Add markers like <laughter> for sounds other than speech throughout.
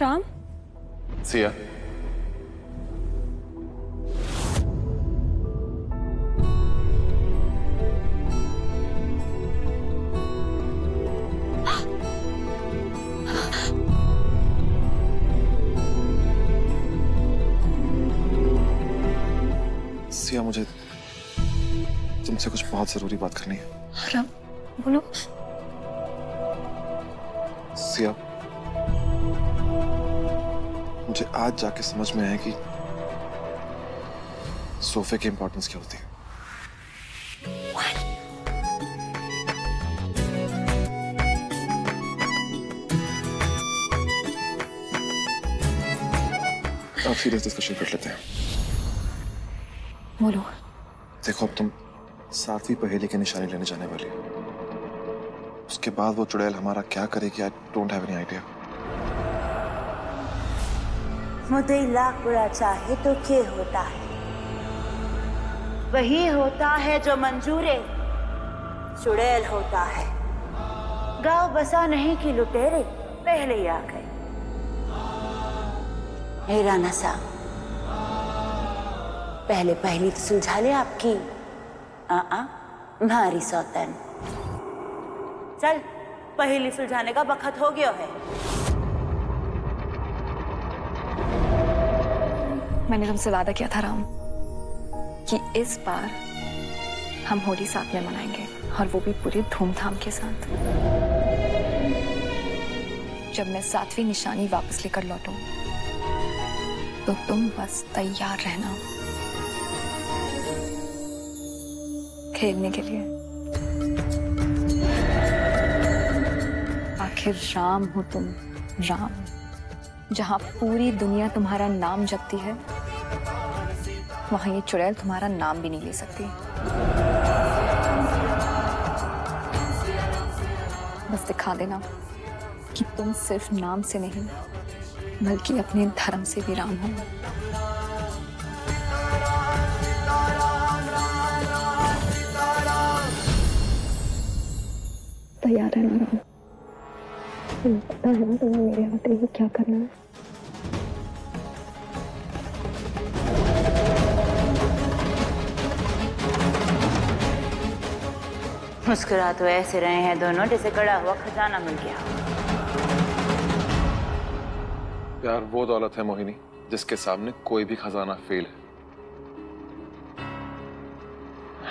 राम। सिया। सिया मुझे तुमसे कुछ बहुत ज़रूरी बात करनी है। राम बोलो। आज जाके समझ में आया कि सोफे की इंपॉर्टेंस क्या होती है। आप सीरियस डिस्कशन कर लेते हैं। बोलो। देखो अब तुम सातवीं पहेली के निशाने लेने जाने वाली उसके बाद वो चुड़ैल हमारा क्या करेगी I don't have any idea मुदई लाख बुरा चाहे तो के होता है? वही होता है जो मंजूरे, चुड़ैल होता है। गाँव बसा नहीं कि लुटेरे, पहले ही आ गए। मेरा नशा पहले पहली तो सुलझा ले आपकी। आ आ मारी सौतन। चल, पहली सुलझाने का बखत हो गया है। मैंने तुमसे वादा किया था, राम, कि इस बार हम होली साथ में मनाएँगे और वो भी पूरी धूमधाम के साथ। जब मैं सातवीं निशानी वापस लेकर लौटूं तो तुम बस तैयार रहना। खेलने के लिए। आखिर राम हो तुम, राम, जहाँ पूरी दुनिया तुम्हारा नाम जपती है वहाँ ये चुड़ैल तुम्हारा नाम भी नहीं ले सकती। बस दिखा देना कि तुम सिर्फ़ नाम से नहीं, बल्कि अपने धर्म से भी राम हो। तैयार राम? है ना तुम्हें मेरे आते ही क्या करना है। मुस्कुरा तो ऐसे रहे हैं दोनों, जैसे गड़ा हुआ खजाना मिल गया। प्यार वो दौलत है मोहिनी, जिसके सामने कोई भी खजाना फेल है।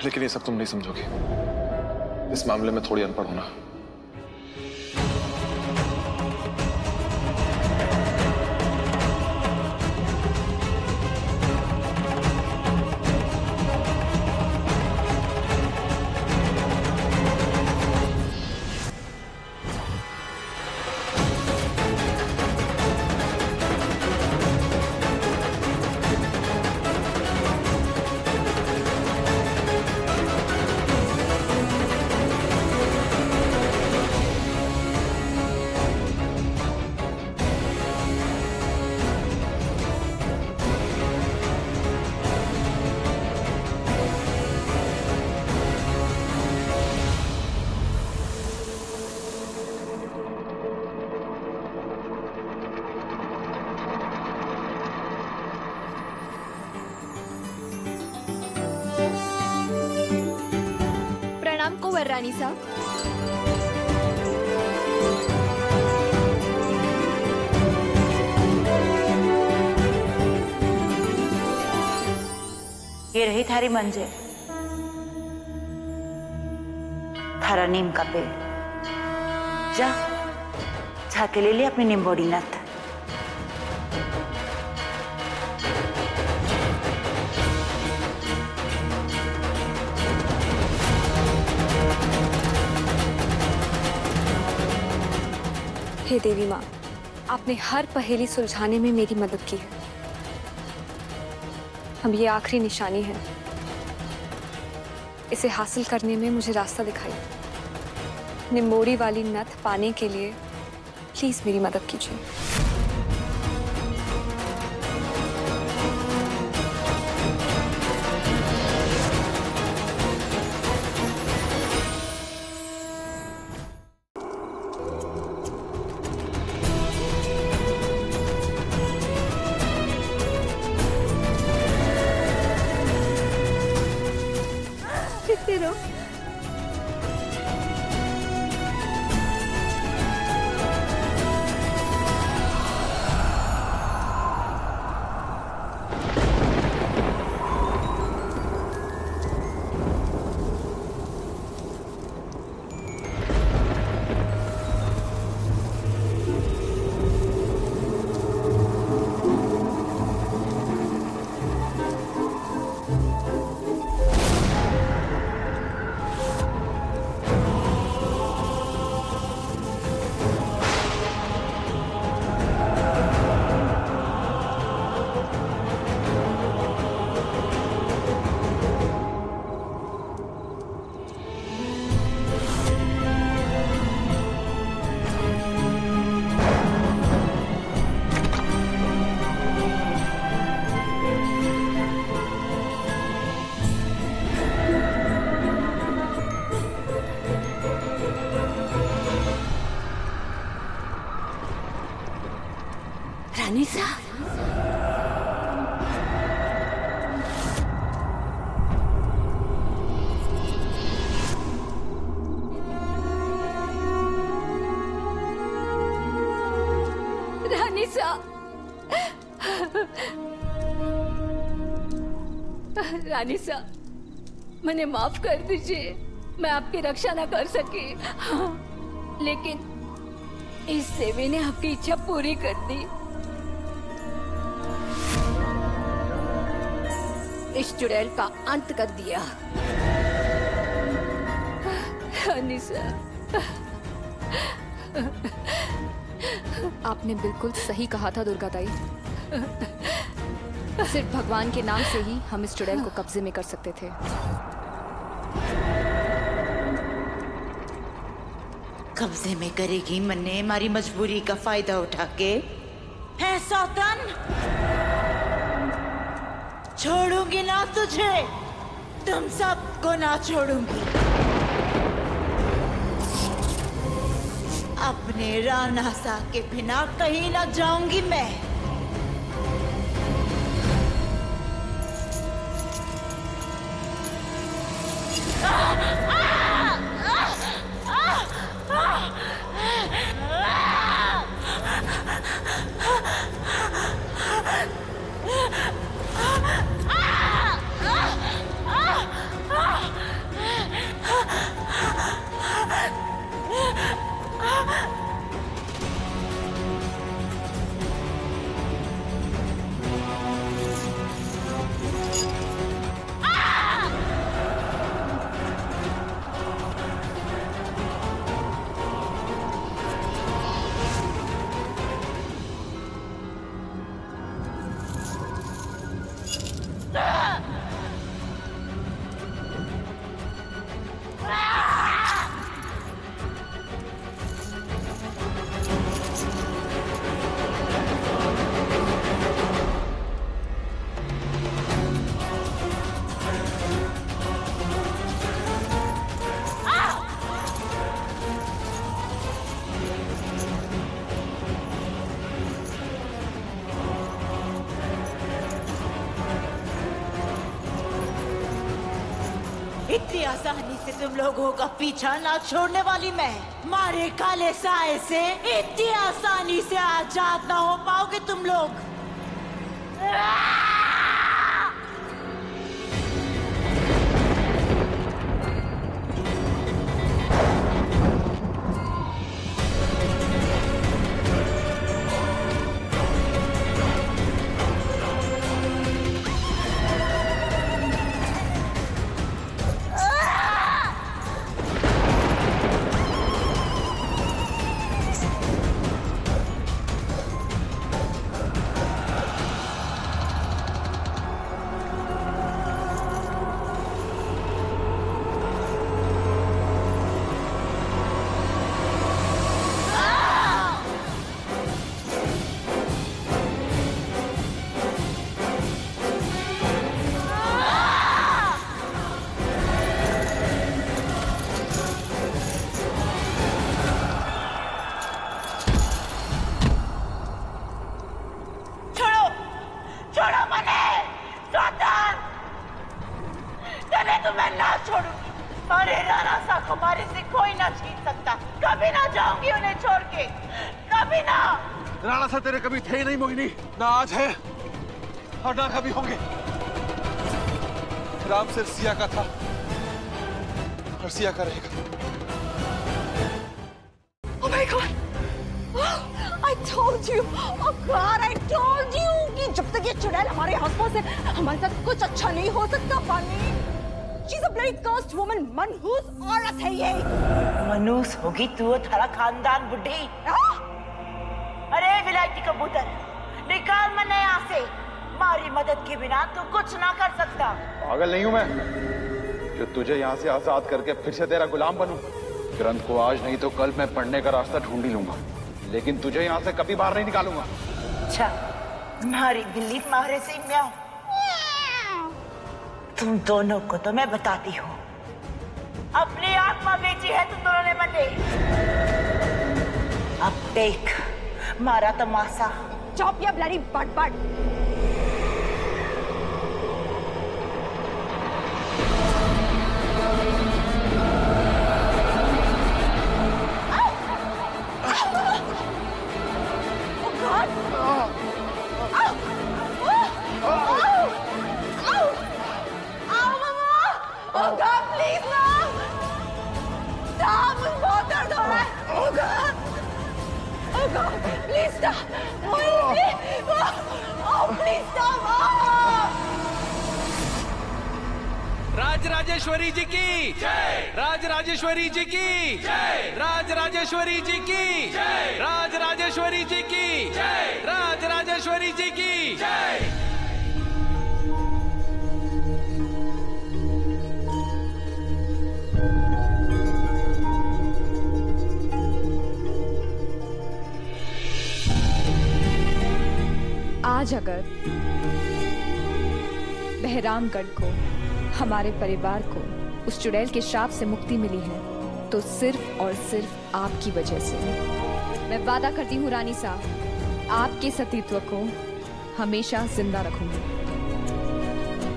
लेकिन ये सब तुम नहीं समझोगे। इस मामले में थोड़ी अनपढ़ होना। रानी साहब ये रही थारी मंजिल। थारा नीम का पेड़। जा जाके ले ले अपनी निम्बोड़ी नथ। हे देवी माँ, आपने हर पहेली सुलझाने में मेरी मदद की है। अब ये आखिरी निशानी है। इसे हासिल करने में मुझे रास्ता दिखाई निम्बोरी वाली नथ पाने के लिए प्लीज़ मेरी मदद कीजिए। रानी सा मैंने माफ़ कर दीजिए। मैं आपकी रक्षा ना कर सकी। हाँ, लेकिन इस सेवे ने आपकी इच्छा पूरी कर दी। इस चुड़ैल का अंत कर दिया। रानी सा आपने बिल्कुल सही कहा था दुर्गा ताई सिर्फ़ भगवान के नाम से ही हम इस चुड़ैल को कब्जे में कर सकते थे। कब्जे में करेगी मन्ने हमारी मजबूरी का फ़ायदा उठा के। है सौतन? छोड़ूँगी ना तुझे। तुम सबको ना छोड़ूँगी। अपने राना सा के बिना कहीं ना जाऊँगी मैं। लोगों का पीछा ना छोड़ने वाली मैं। मारे काले साए से इतनी आसानी से आज़ाद ना हो पाओगे तुम लोग। ना आज है। और ना कभी होंगे। राम सिर्फ़ सिया का था। और सिया का रहेगा। Oh my god! I told you! Oh god, I told you! कि जब तक ये चुड़ैल हमारे आसपास है हमारे साथ कुछ अच्छा नहीं हो सकता पानी। She's a bloody cursed woman, मनहूस औरत है ये। मनूस होगी तू और थारा खानदान बुढ़ी हाँ? अरे विलायती कबूतर। निकाल मने यहाँ से। मारी मदद के बिना तू कुछ ना कर सकता। पागल नहीं हूँ मैं। जो तुझे यहाँ से आज़ाद करके फिर से तेरा गुलाम बनूं ग्रंथ को आज नहीं तो कल मैं पढ़ने का रास्ता ढूंढ ही लूँगा। लेकिन तुझे यहाँ से कभी बाहर नहीं निकालूँगा। अच्छा मारी बिल्ली मारे से म्याओ तुम दोनों को तो मैं बताती हूँ। अपनी आत्मा बेची है तुम दोनों ने मने अब देख मारा तमाशा। Stop your bloody butt butt. Raj Rajeshwari जी की। राज राजेश्वरी जी की। राज राजेश्वरी जी की। राज राजेश्वरी जी की। राज राजेश्वरी जी की। आज अगर बहरामगढ़ को हमारे परिवार को उस चुड़ैल के श्राप से मुक्ति मिली है तो सिर्फ़ और सिर्फ़ आपकी वजह से। मैं वादा करती हूँ, रानी साहब, आपके सतीत्व को हमेशा ज़िंदा रखूँगी।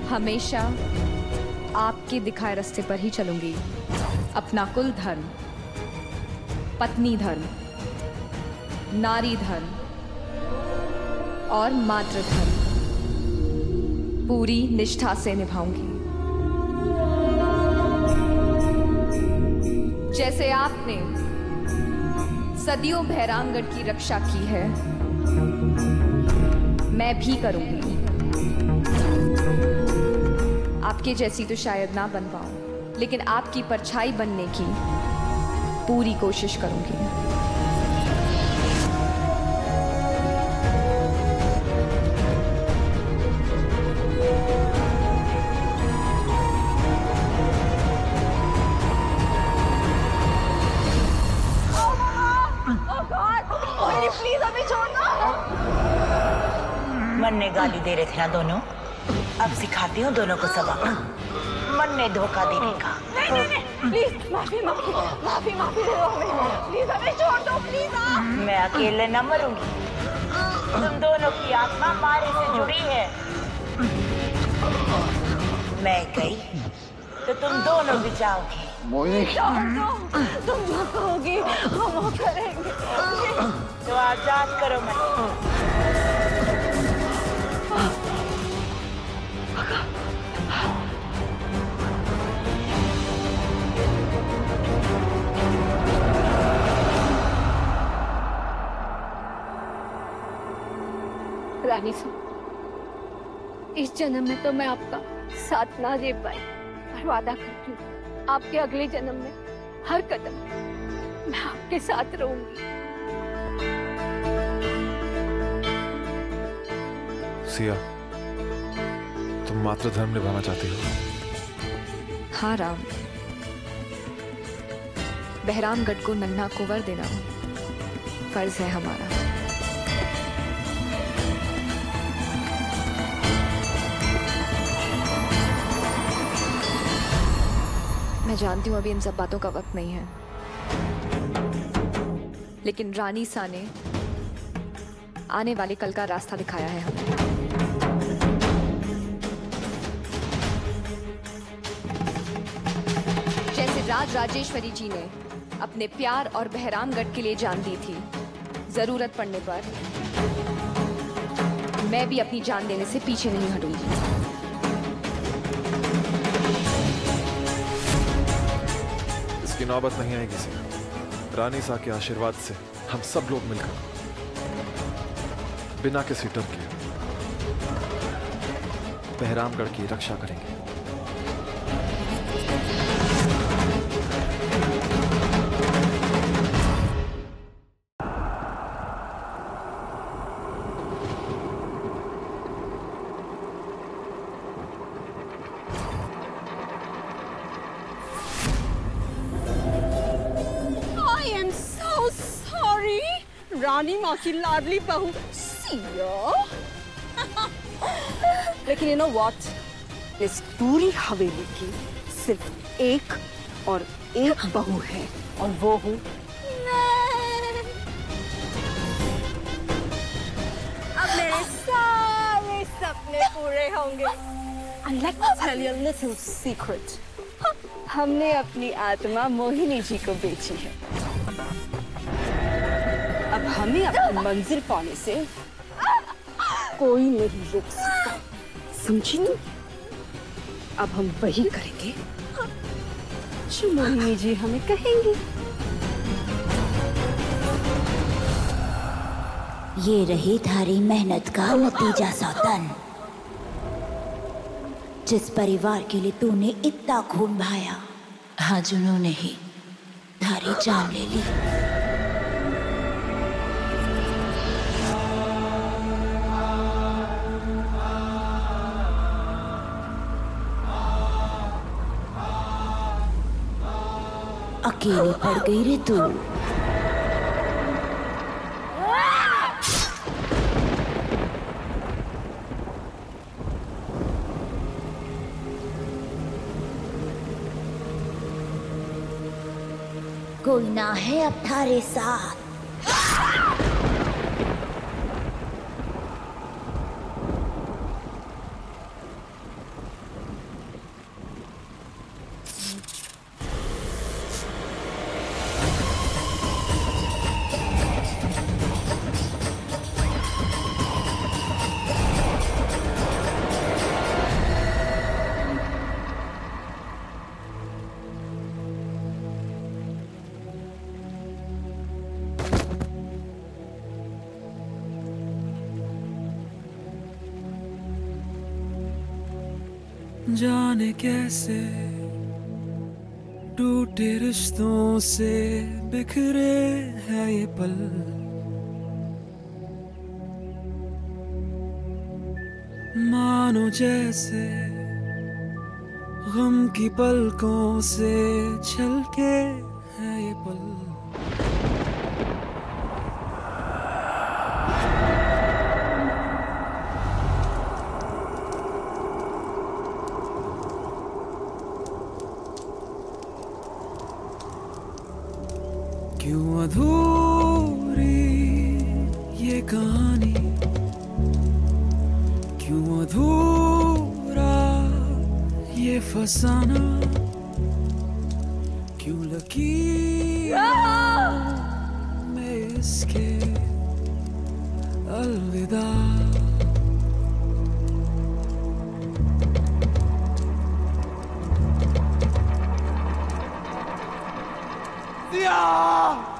हमेशा आपके दिखाए रास्ते पर ही चलूँगी। अपना कुल धर्म, पत्नी धर्म, नारी धर्म और मातृ धर्म पूरी निष्ठा से निभाऊँगी। जैसे आपने सदियों भैरामगढ़ की रक्षा की है, मैं भी करूँगी। आपके जैसी तो शायद ना बन पाऊँ, लेकिन आपकी परछाई बनने की पूरी कोशिश करूँगी। दे रहे थे ना दोनों? अब सिखाती हूँ दोनों को सबक मन ने धोखा देने का नहीं नहीं नहीं प्लीज़ माफ़ी माफ़ी माफ़ी माफ़ी दे दो हमें। प्लीज़ हमें छोड़ दो प्लीज़ मैं अकेले न मरूँगी। तुम दोनों की आत्मा मारे से जुड़ी है। मैं गई तो तुम दोनों भी जाओगे। मोहिनी। तुम जो कहोगी हम वो करेंगे। तो आज़ाद करो मैं जन्म में तो मैं आपका साथ ना दे पाई पर वादा करती हूँ आपके अगले जन्म में हर कदम मैं आपके साथ रहूँगी। सिया तुम मात्र धर्म निभाना चाहती हो? हाँ राम। बहरामगढ़ को नन्हा वर देना फ़र्ज़ है हमारा। मैं जानती हूँ अभी इन सब बातों का वक्त नहीं है। लेकिन रानी सा ने आने वाले कल का रास्ता दिखाया है हमें। जैसे राज राजेश्वरी जी ने अपने प्यार और बहरामगढ़ के लिए जान दी थी, ज़रूरत पड़ने पर मैं भी अपनी जान देने से पीछे नहीं हटूँगी। इसकी नौबत नहीं आएगी, सर। रानी साह के आशीर्वाद से हम सब लोग मिलकर, बिना किसी डर के, बहरामगढ़ की रक्षा करेंगे। रानी माँ की लाडली बहू। <laughs> लेकिन यू नो व्हाट इस पूरी हवेली की सिर्फ़ एक और एक बहू है, और वो हूँ पूरे होंगे. हमने अपनी आत्मा मोहिनी जी को बेची है। अब हमें अपनी मंजिल पाने से कोई नहीं रोक सकता। समझी तुम अब हम वही करेंगे। जो मोहिनी जी हमें कहेंगी। ये रही थारी मेहनत का नतीजा सौतन जिस परिवार के लिए तूने इतना खून बहाया, आज उन्होंने ही थारी जान ले ली। अकेली पड़ गई रे तू। कोई ना है अब थारे साथ। कैसे टूटे रिश्तों से बिखरे है ये पल? मानो जैसे गम की पलकों से छलके में इसके अलविदा कोई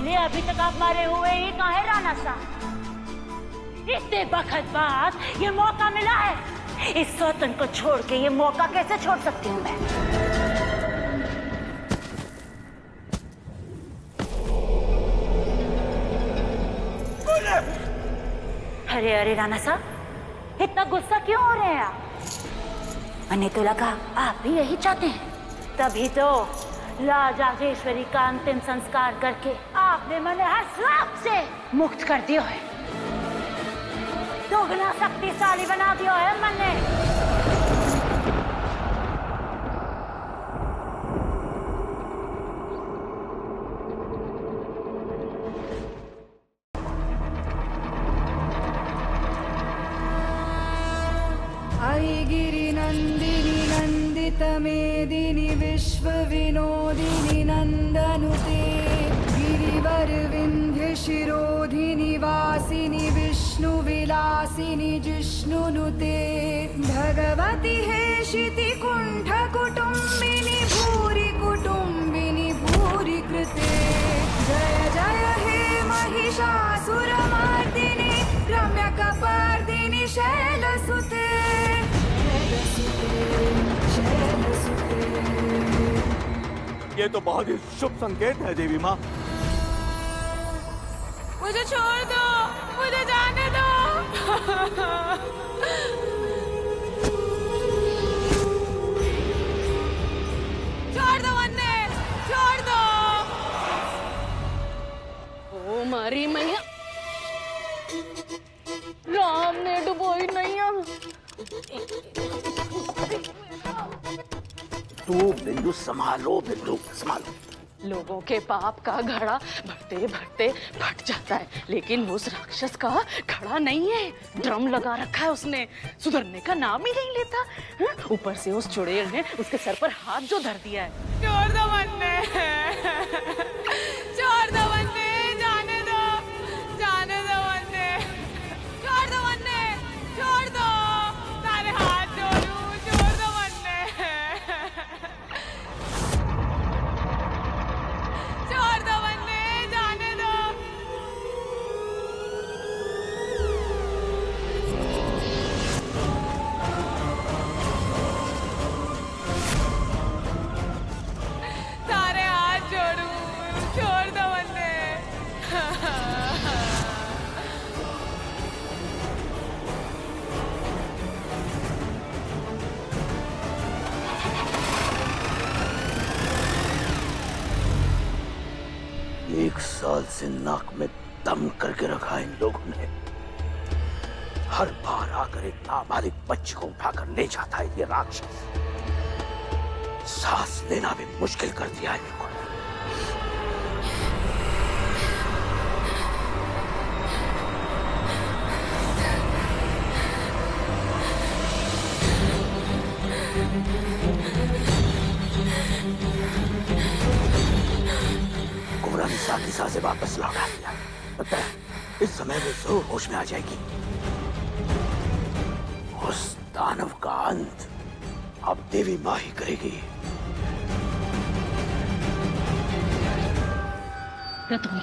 लिए अभी तक आप मारे हुए ही कहाँ है, राणा साहब? इतने वक्त बाद ये मौका मिला है। इस सौतन को छोड़ के ये मौका कैसे छोड़ सकती हूँ मैं? अरे अरे, राणा साहब, इतना गुस्सा क्यों हो रहे हैं आप? मैंने तो लगा आप भी यही चाहते हैं? तभी तो राजाजेश्वरी का अंतिम संस्कार करके आपने मैंने हर श्राप से मुक्त कर दिया है। दोगुना शक्तिशाली बना दिया है मैंने। गिरिवरविन्ध्यशिरोधिनि वासिनि विष्णुविलासिनि जिष्णुनुते भगवति हेशिति कुण्ठकुटुम्बिनि भूरि कुटुम्बिनि भूरि कृते। जय जय हे महिषासुरमर्दिनि रम्यकपर्दिनि शैलसुते। ये तो बहुत ही शुभ संकेत है देवी माँ। मुझे छोड़ दो। मुझे जाने दो। छोड़ दो वन्ने छोड़ दो। ओ मारी मैया। राम ने डुबोई नैया तू बिंदु संभालो बिंदु संभालो। लोगों के पाप का घड़ा भरते भरते फट जाता है। लेकिन उस राक्षस का खड़ा नहीं है। ड्रम लगा रखा है उसने। सुधरने का नाम ही नहीं लेता? ऊपर से उस चुड़ैल ने उसके सर पर हाथ जो धर दिया है। <laughs> से नाक में दम करके रखा इन लोगों ने। हर बार आकर एक नाबालिग बच्ची को उठाकर ले जाता है ये राक्षस। सांस लेना भी मुश्किल कर दिया है। इनको कुबरा निशा की साँसें वापस लौटा। दिया लगता है इस समय वो ज़रूर होश में आ जाएगी। उस दानव का अंत अब देवी माँ ही करेगी।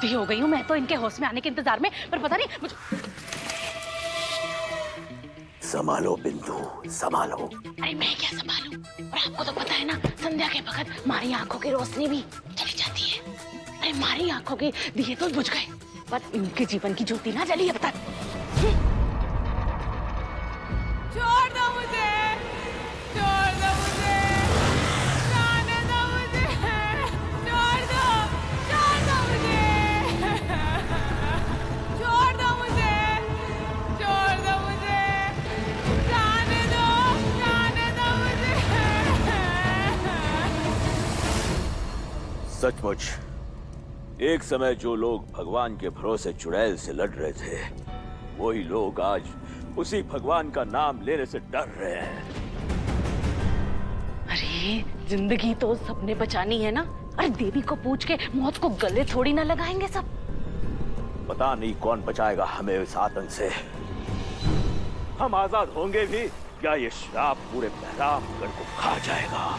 भी हो गई हूँ मैं तो इनके होश में आने के इंतज़ार में पर पता नहीं मुझे संभालो बिंदु संभालो। अरे मैं क्या संभालू? और आपको तो पता है ना संध्या के वक्त हमारी आँखों की रोशनी भी चली जाती है। अरे हमारी आँखों के दिए तो बुझ गए। पर इनके जीवन की ज्योति ना जली अब तक छोड़ दो मुझे। छोड़ दो मुझे। जाने दो मुझे। छोड़ दो। छोड़ दो मुझे। छोड़ दो मुझे। छोड़ दो मुझे। जाने दो। जाने दो मुझे। सचमुच। एक समय जो लोग भगवान के भरोसे चुड़ैल से लड़ रहे थे वही लोग आज उसी भगवान का नाम लेने से डर रहे हैं। अरे ज़िंदगी तो सबने बचानी है ना? अरे देवी को पूछ के मौत को गले थोड़ी ना लगाएँगे सब। पता नहीं कौन बचाएगा हमें इस आतंक से। हम आज़ाद होंगे भी या ये श्राप पूरे बहरामगढ़ को खा जाएगा।